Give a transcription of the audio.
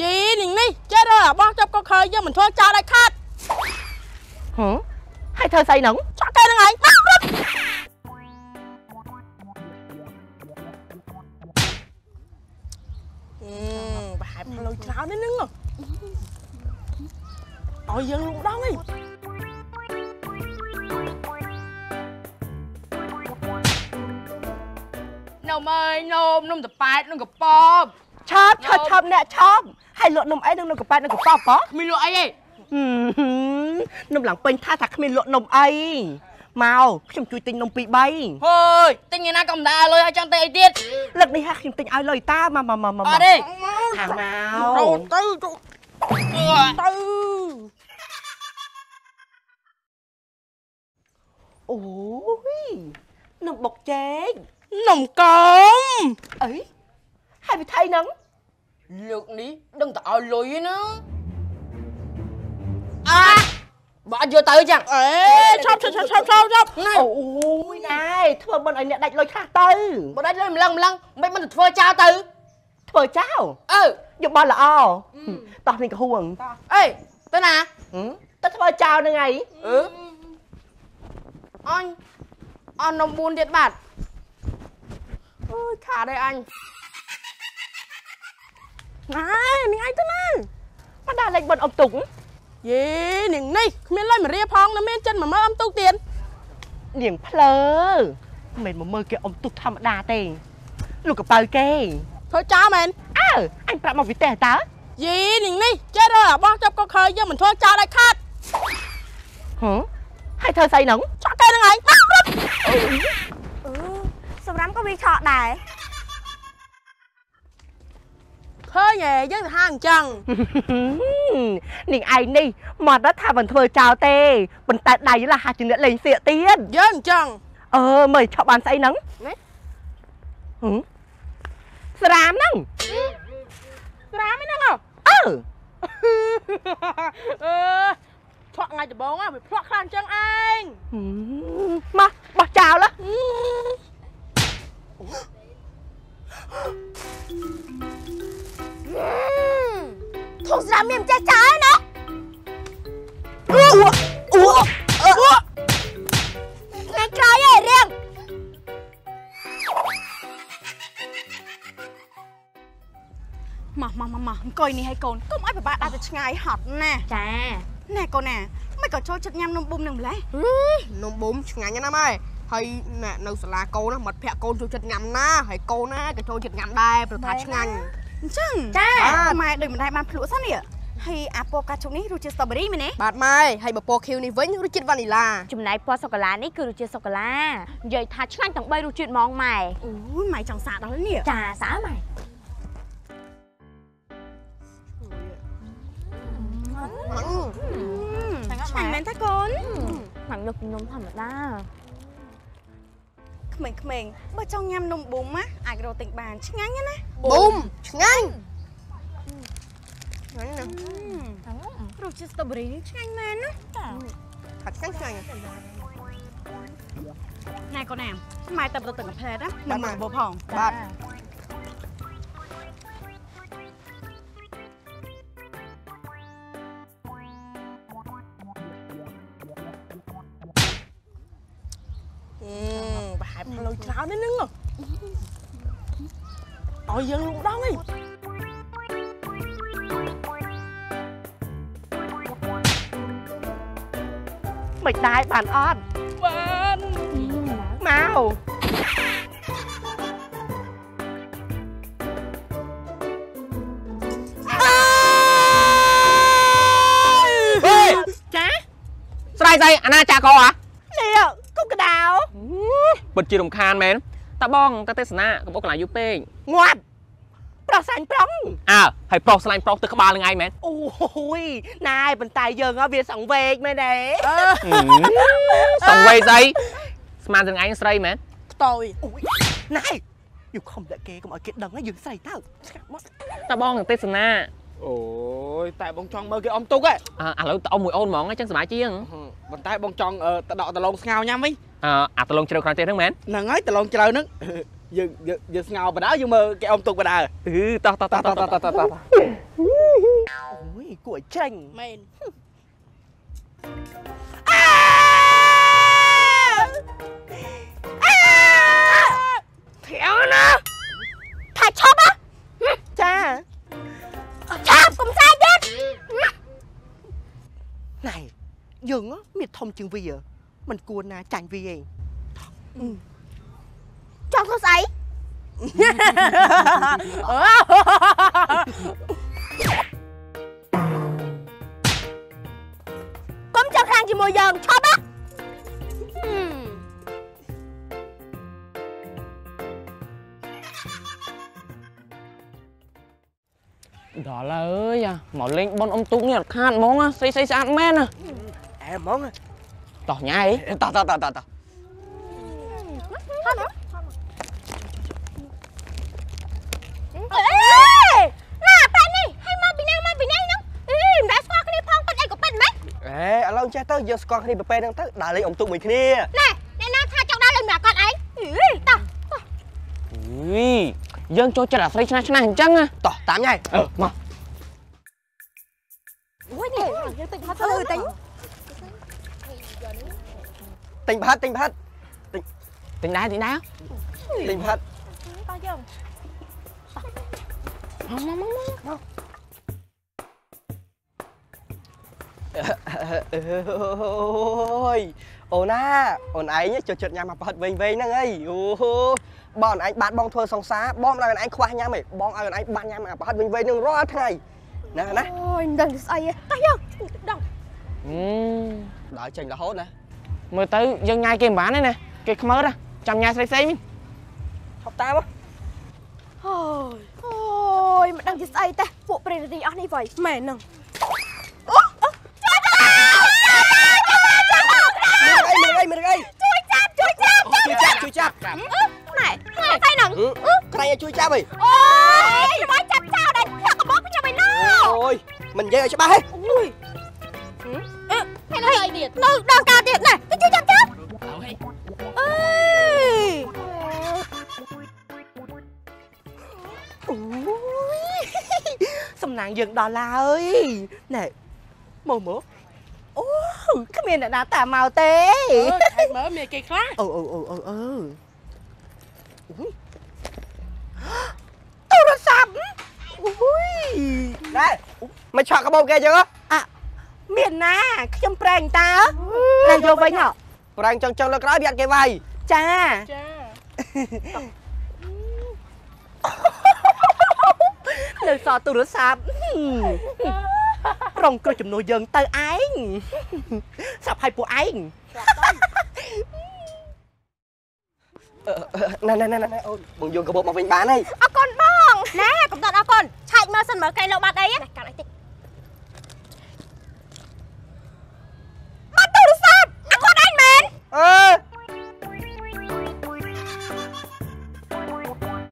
យីនាងនេះចេះរកអាបោះចាប់ក៏ខើយើងមិនធ្វើចោលឲ្យខាត់ហ៎ហើយធ្វើស្អីហ្នឹងចាក់គេហ្នឹងឯងអឺប្រហែលផ្លូវច្រើននេះហ្នឹងឲ្យយើងលងដងឯងនំអើយនំនំតប៉ែតនំកប៉ប ឆប់ឆប់ឆប់អ្នកឆប់ហើយលក់នំអីនឹងនំកប៉ែតនឹងកប៉បប៉ោះគ្មានលក់អីទេហឹមនំឡើងពេញថាថាគ្មានលក់នំអីមកខ្ញុំជួយទិញនំពីរបីហើយទិញឯណាក៏មិនដែរលុយឲ្យចង់ទៅអីទៀតលើកនេះហាខ្ញុំទិញឲ្យលុយតាមកមកមកមកអត់ទេខាងមកចូលទៅទៅអូយនំបុកចេកនំកងអី ហើយវិថីហ្នឹងលើកនេះដឹងតែឲ្យលុយឯណាអាបើអត់យកទៅចឹងអេឆប់ឆប់ឆប់ឆប់ឆប់ឆប់ណែអូយណែធ្វើបិណ្ឌឲ្យអ្នកដាច់លុយខ្លះទៅបើដាច់លុយម្លឹងម្លឹងមិនមិនទៅធ្វើចោលទៅធ្វើចោលអើយកបោះល្អតោះនេះក៏ហួងអេទៅណាហឹមទៅធ្វើចោលហ្នឹងឯងអឺអញអននំ4ទៀតបាទអូយខាតឯអញ ណែនាងឯងទៅណាមកដាក់លេខបិណ្ឌអុំទុកយេនាងនេះគ្មានលុយមករៀបផងនៅមានចិនមកមើលអំទុកទៀតនាងភ្លើមិនមែនមកមើលគេអុំទុកធម្មតាទេលោកកប៉ៅគេធ្វើចោលមែនអើអញប្រាប់មកវិទេសតើយីនាងនេះចេះរកអាបោះចាប់ក៏ខើយើងមិនធ្វើចោលឲ្យខាត់ហ៎ហើយធ្វើស្អីហ្នឹងចាក់គេហ្នឹងឯងអឺសម្រាប់ក៏វាឆក់ដែរ ឃើញហ៎យើងទៅហាងអញ្ចឹងនាងឯងនេះមកដល់ថាមិនធ្វើចោលទេប៉ុន្តែដៃឡាហាជាអ្នកលេងសៀកទៀតយើងអញ្ចឹងអឺមើលឆក់បានស្អីហ្នឹងនេះហឹមស្រាមហ្នឹងស្រាមហ្នឹងហ៎អើអឺឆក់ថ្ងៃដំបងវាផ្លាក់ខ្លាំងអញ្ចឹងឯងហឹមមក មកមកមកមកអង្គុយនេះឲ្យកូនកុំឲ្យពិបាកដើរទៅឆ្ងាយហត់ណាចាណែកូនណាមិនក៏ចូលចិត្តញ៉ាំនំបុំនឹងម្លេះនំប៊ុំឆ្ងាញ់ណាស់ម៉ែហើយណែនៅសាលាកូនណាមាត់ភ័ក្រកូនចូលចិត្តញ៉ាំណាហើយកូនណាក៏ចូលចិត្តញ៉ាំដែរព្រោះថាឆ្ងាញ់អញ្ចឹងចាម៉ែដូចមិនដែរបានភ្លក់សិននេះហើយអាពណ៌កាជុកនេះរសជាតិស្ទ្រូប៊េរីមែនទេបាទម៉ែហើយបពរខៀវនេះវិញរសជាតិវ៉ានីឡាចំណែកពណ៌សូកូឡានេះគឺរសជាតិសូកូឡានិយាយថាឆ្ងាញ់ទាំង3រសជាតិហ្មងម៉ែអូយម៉ែចង់សាកដល់នេះចាស្អាតម៉ែ ឆ្ងាញ់មែនតាកូនម៉ែលើកពីនំធម្មតាក្មេងៗបើចង់ញ៉ាំនំបុំណាអាចរកទិញបានឆ្ងាញ់ណាស់ប៊ុំឆ្ងាញ់ឆ្ងាញ់ណាស់រសជាតិស្ទ្រូប៊េរីនេះឆ្ងាញ់មែនណាថាឆ្ងាញ់ឆ្ងាញ់ណែកូនណាម៉ែទៅទៅទឹកកាផ្លែណានឹងមកបបផងបាទ លផ្លូវច្រើននេះហ្នឹងឲ្យយើងលងដងឯងមិនដែរបានអត់បានមកហេចាស្រ័យស្អីអាណាចាកោហ៎នេះគុកកដៅ ពិតជារំខានមែនតាបងតាទេសនាកំពុងកន្លែងយូរពេកងាប់ប្រុសសាញ់ប្រុងអើហើយប្រុសស្លាញ់ប្រុសទឹកក្បាលនឹងឯងមែនអូយណែប៉ុន្តែយើងហ៎វាសង្វេកមែនទេសង្វេស្អីស្មាននឹងឯងស្រីមែនខ្ទយអូយណែយូខំដាក់គេកុំឲ្យគេដឹងណាយើងស្រីទៅស្កាប់មកតាបងតាទេសនាអូយតែបងចង់មើលគេអមទុកហ៎អើឥឡូវតអ៊ំមួយអូនហ្មងអញ្ចឹងសុបាយជាងប៉ុន្តែបងចង់អឺទៅដកដលងស្ងោរញ៉ាំវិញ អើអាតឡងជ្រៅក្រោយទេហ្នឹងមែនហ្នឹងហើយដលងជ្រៅហ្នឹងយើងយើងយើងស្ងោរបដៅយើងមើលគេអមទុកបដៅអឺតោះតោះតោះតោះតោះតគួរឲ្យច្រាញ់មែនធាងណាថាឈប់ហ៎ចាឆាប់កុំសាយទៀតណៃយើងហ៎មានធំជាងវា មិនគួរណាចាញ់វាឯងចង់ធ្វើស្អីកុំចាំខ្លាំងជាមួយយើងឈប់ហ៎ដល់ហើយអើយមកលេងបនអ៊ំទូកនេះអត់ខាតហ្មងណាស្អីស្អីស្អាតមែនណាអែហ្មង តោះញ៉ៃតោះតោះតោះតោះអេណាប៉ែនេះឲ្យមកពីណាមកពីណាហ្នឹងអីមិនដែលស្គាល់គ្នាផងប៉ិតអីក៏ប៉ិតមិនអេឥឡូវចេះទៅយើងស្គាល់គ្នាប្រពេលហ្នឹងទៅដើរលេងអ៊ំទុកមួយគ្នាណែអ្នកណាថាចង់ដើរលេងម្នាក់គាត់ឯងអីតោះអីយើងចូលចិត្តអាស្រីឆ្នះឆ្នះអញ្ចឹងណាតោះតាមញ៉ៃអឺមកអូយនេះយើងតិចផាត់ទៅតិច ទិញផាត់ទិញផាត់ទិញដែរទិញដែរទិញផាត់តោះយើងអូយអូនណាអូនឯងចូលចិត្តញ៉ាំមកផាត់វិញវិញហ្នឹងអីអូបងអូនឯងបាត់បងធ្វើសង្សារបងមិនឲ្យអូនឯងខ្វះញ៉ាំឯងបងឲ្យអូនឯងបាត់ញ៉ាំអាផាត់វិញវិញហ្នឹងរាល់ថ្ងៃណាណាអូយមិនដឹងស្អីទេតោះយើងដងអឺដល់ចេញរហូតណា មើលទៅយើងញ៉ាយគេមិនបានទេណាគេខ្មើណាចាំញ៉ាយស្រីផ្សេងវិញឈប់តាមអូយអូយមិនដឹងជាស្អីទេពួកព្រានរាទីអស់នេះវ៉ៃមែនហ្នឹងមើលអីមើលអីមើលអីជួយចាប់ជួយចាប់ជួយចាប់ជួយចាប់ណែណែស្អីហ្នឹងក្រៃឲ្យជួយចាប់អីអូយខ្ញុំឲ្យចាប់ចោលដែរខ្ញុំកំបោះខ្ញុំឯណោអូយមិននិយាយឲ្យច្បាស់ទេអូយអឺហើយនៅអីទៀតនៅដល់ការទៀតណែ ណាងយើងដល់ហើយណែមើលមើលអូគ្មានអ្នកណាតាមមកទេអឺខែមើលមានគេខ្លះអូអូអូអូអូទូរស័ព្ទអូយណែមិនឆក់កបោគេចឹងអ่ะមានណាខ្ញុំប្រែងតើណែយកវិញហ៎ប្រែងចង់ចង់លើក្រោយវាអត់គេវាយចាចា នៅសល់ទូរស័ព្ទរងគ្រោះចំនួនយើងទៅឯងសាប់ឲ្យពួកឯងណែណែណែណែអូនបងយកកាបូបមកវិញបានហើយអរគុណបងណែកំដត់អរគុណឆែកមើលសិនមើលកែលោកបាត់អីណាកាត់អីតិចបាត់ទូរស័ព្ទអរគុណឯងមែនអឺ